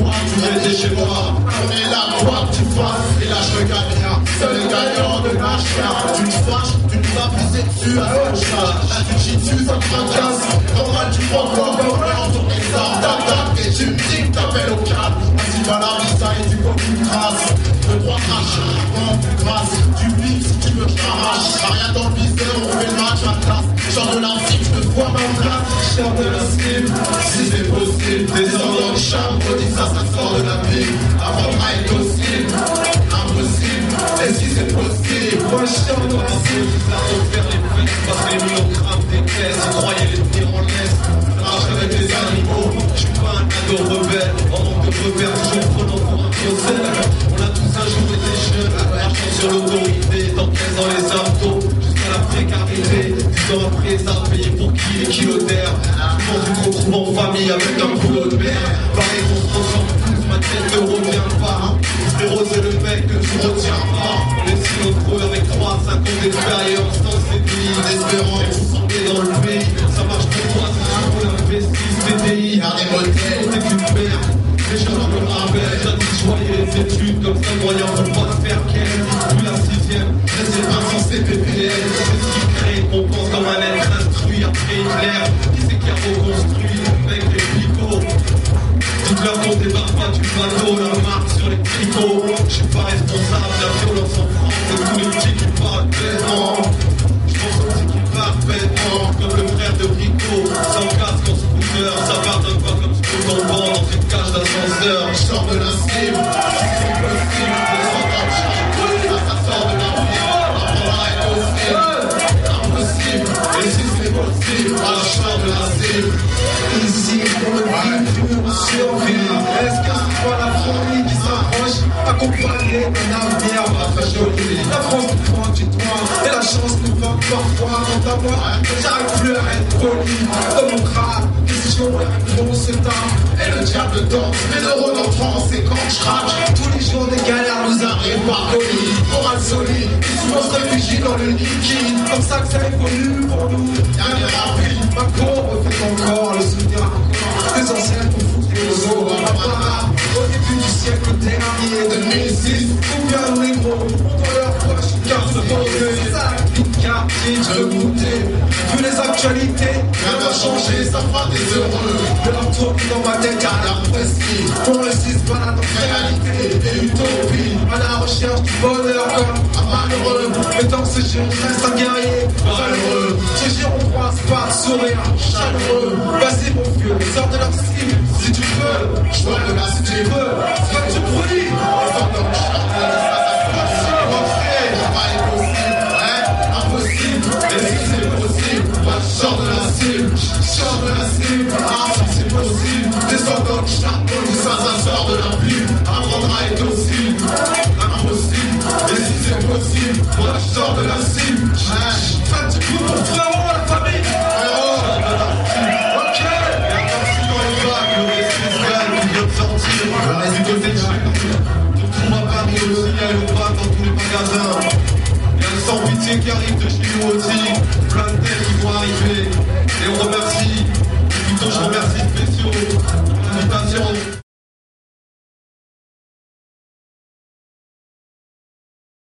toi. Tu étais chez moi. Est là, que tu fasses. Et là, je gagne rien. Seul gagnant de ma chien. Tu te fâches, tu nous as poussé dessus à ton chat. Là, tu chie dessus, ça te fracasse. Normal, tu prends quoi? Comme on tourne les armes d'attaque. Et tu me dis que t'appelles au calme. Vas-y, va la visa et tu qu'une trace. Le droit crache, tu grâce. Tu piques si tu veux que je t'arrache. Rien dans le viseur, Chant de la si c'est possible. Descendant du charme, redis ça, ça sort de la ville. Avant est possible, impossible. Et si c'est possible, moi chante de la cible. Ça refaire les fêtes, parce que les murs crament des caisses. Croyaient les tenir en laisse. Rage avec les animaux. Je suis pas un ado rebelle. En manque de repères, toujours prenant pour un biocèle. On a tous un jour été jeunes. Marchant sur l'autorité, t'encaissant les impôts. Famille avec un boulot de merde. Pareil se ressemble tous, ma tête ne revient pas. Frérot, c'est le mec que tu retiens pas. On est si nombreux avec 3 5 ans d'expérience dans ces pays d'espérance. Est dans le pays, ça marche pour toi, c'est pour l'investir, CDI. Regardez modèle, T'es qu'une merde. Les gens me rappellent, jadis je voyais les études comme ça, croyant tricots. Je suis pas responsable de la violence en France, de tous les qui parlent bêtement. Je pense aussi qu'ils parlent bêtement, comme le frère de Rico. Sans casque en scooter, ça pardonne pas comme que l'on vend dans une cage d'ascenseur. je sors de la cible. C'est dans de. Impossible. C'est je sors de la cible. Ici, survie. Est-ce accompagnée d'un avenir joli La France prend du doigt, et la chance nous va parfois. Quant à moi, j'arrive plus à être poli. Dans mon crâne, question et réponse se tape. Et le diable danse, mes euros dans France et quand je craque, Tous les jours, des galères nous arrivent par colis. moral solide, souvent, se réfugie dans le liquide. Comme ça que ça évolue pour nous. rapide. Veux goûter vu les actualités Rien n'a changé, ça fera des heureux. de leur tour dans ma tête Car la prestige, pour le 6 balade réalité. Et utopie à la recherche du bonheur comme un malheureux. Mais dans ce jeu je reste un guerrier malheureux. Ce giron croise pas de sourire chaleureux. Vas-y mon vieux sors de leur cible si tu veux je sors de la si tu veux. Soit tu brûles sors de la cible, de la. Ah, c'est possible, descends dans le charbon, ça, ça sort de la pluie. Apprendra est possible, impossible. Et si c'est possible, moi je sors de la cible, hein. Fais du coup pour frérot la famille Frérot, ok Du côté de chez Tu trouves à Paris aussi, il y a le bras dans tous les magasins les pitié qui arrivent de chez nous aussi. Plein de ils vont arriver. Et on remercie. Plutôt, je remercie.